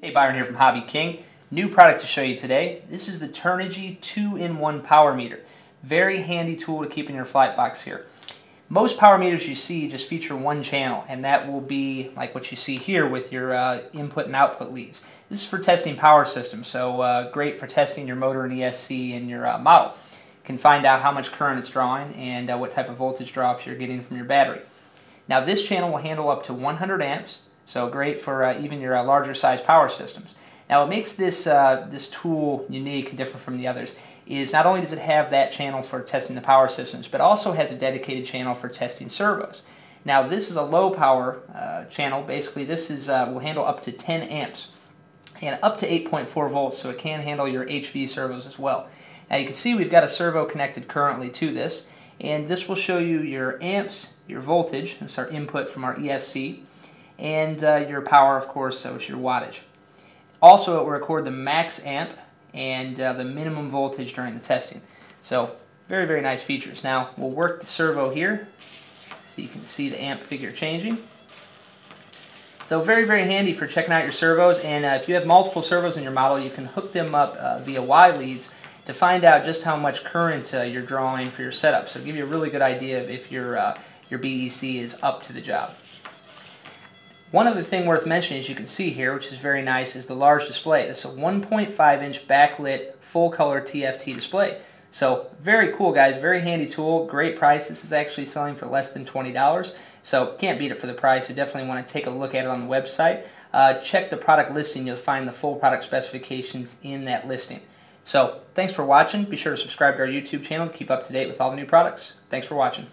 Hey, Byron here from HobbyKing. New product to show you today. This is the Turnigy 2-in-1 power meter. Very handy tool to keep in your flight box here. Most power meters you see just feature one channel, and that will be like what you see here with your uh, input and output leads. This is for testing power systems, so uh, great for testing your motor and ESC and your uh, model. Can find out how much current it's drawing and uh, what type of voltage drops you're getting from your battery. Now this channel will handle up to 100 amps, so great for uh, even your uh, larger size power systems. Now what makes this, uh, this tool unique and different from the others is not only does it have that channel for testing the power systems, but also has a dedicated channel for testing servos. Now this is a low power uh, channel. Basically this is uh, will handle up to 10 amps and up to 8.4 volts, so it can handle your HV servos as well. Now you can see we've got a servo connected currently to this, and this will show you your amps, your voltage, that's our input from our ESC, and uh, your power, of course, so it's your wattage. Also, it will record the max amp and uh, the minimum voltage during the testing. So, very, very nice features. Now, we'll work the servo here so you can see the amp figure changing. So very, very handy for checking out your servos. And uh, if you have multiple servos in your model, you can hook them up uh, via Y leads to find out just how much current uh, you're drawing for your setup. So give you a really good idea of if your, uh, your BEC is up to the job. One other thing worth mentioning, as you can see here, which is very nice, is the large display. It's a 1.5 inch backlit full color TFT display. So very cool guys, very handy tool, great price. This is actually selling for less than $20. So can't beat it for the price. You definitely want to take a look at it on the website. Uh, check the product listing. You'll find the full product specifications in that listing. So thanks for watching. Be sure to subscribe to our YouTube channel to keep up to date with all the new products. Thanks for watching.